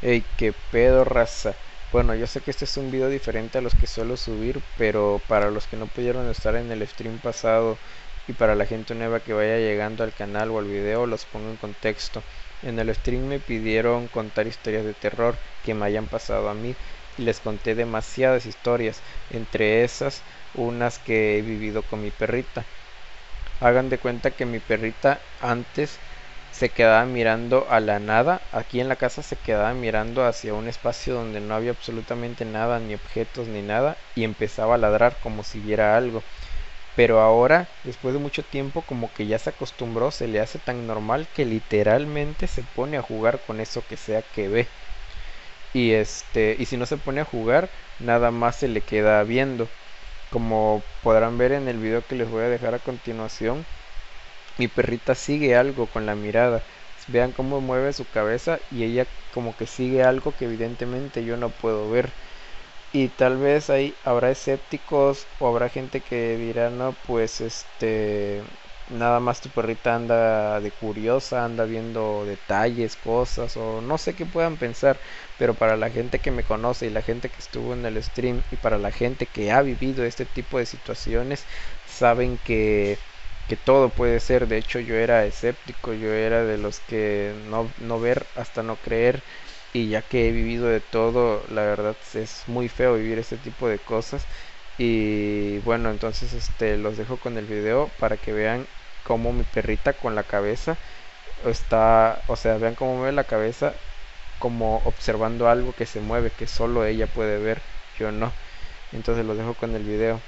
Ey, qué pedo, raza. Bueno, yo sé que este es un video diferente a los que suelo subir, pero para los que no pudieron estar en el stream pasado y para la gente nueva que vaya llegando al canal o al video, los pongo en contexto. En el stream me pidieron contar historias de terror que me hayan pasado a mí y les conté demasiadas historias, entre esas unas que he vivido con mi perrita. Hagan de cuenta que mi perrita antes se quedaba mirando a la nada. Aquí en la casa se quedaba mirando hacia un espacio donde no había absolutamente nada, ni objetos, ni nada, y empezaba a ladrar como si viera algo. Pero ahora, después de mucho tiempo, como que ya se acostumbró, se le hace tan normal que literalmente se pone a jugar con eso que sea que ve. Y este, y si no se pone a jugar, nada más se le queda viendo. Como podrán ver en el video que les voy a dejar a continuación, mi perrita sigue algo con la mirada. Vean cómo mueve su cabeza y ella como que sigue algo que evidentemente yo no puedo ver. Y tal vez ahí habrá escépticos o habrá gente que dirá, no, pues este, nada más tu perrita anda de curiosa, anda viendo detalles, cosas o no sé qué puedan pensar, pero para la gente que me conoce y la gente que estuvo en el stream y para la gente que ha vivido este tipo de situaciones, saben que que todo puede ser. De hecho, yo era escéptico, yo era de los que no, no ver hasta no creer. Y ya que he vivido de todo, la verdad es muy feo vivir este tipo de cosas. Y bueno, entonces este los dejo con el video para que vean cómo mi perrita con la cabeza está, o sea, vean cómo mueve la cabeza como observando algo que se mueve, que solo ella puede ver, yo no. Entonces los dejo con el video.